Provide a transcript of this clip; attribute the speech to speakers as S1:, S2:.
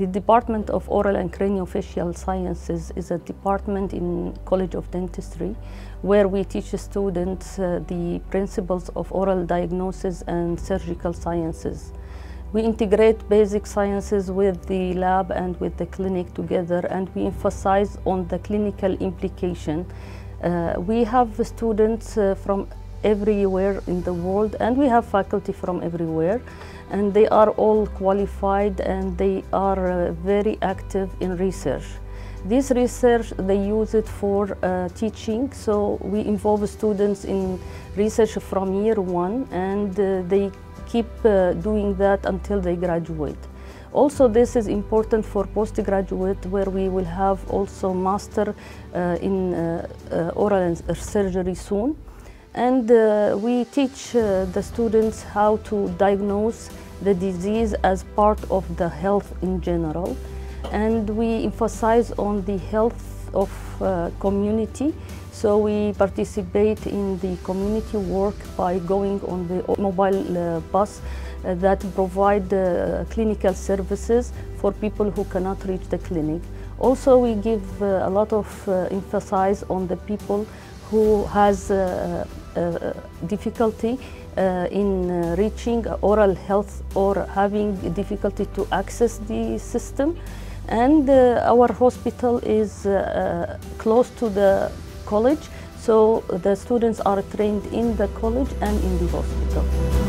S1: The Department of Oral and Craniofacial Sciences is a department in College of Dentistry where we teach students uh, the principles of oral diagnosis and surgical sciences. We integrate basic sciences with the lab and with the clinic together and we emphasize on the clinical implication. Uh, we have students uh, from everywhere in the world and we have faculty from everywhere and they are all qualified and they are uh, very active in research. This research, they use it for uh, teaching, so we involve students in research from year one and uh, they keep uh, doing that until they graduate. Also, this is important for postgraduate where we will have also master uh, in uh, uh, oral surgery soon. And uh, we teach uh, the students how to diagnose the disease as part of the health in general. And we emphasize on the health of uh, community. So we participate in the community work by going on the mobile uh, bus uh, that provide uh, clinical services for people who cannot reach the clinic. Also, we give a lot of emphasis on the people who has uh, difficulty uh, in uh, reaching oral health or having difficulty to access the system. And uh, our hospital is uh, close to the college, so the students are trained in the college and in the hospital.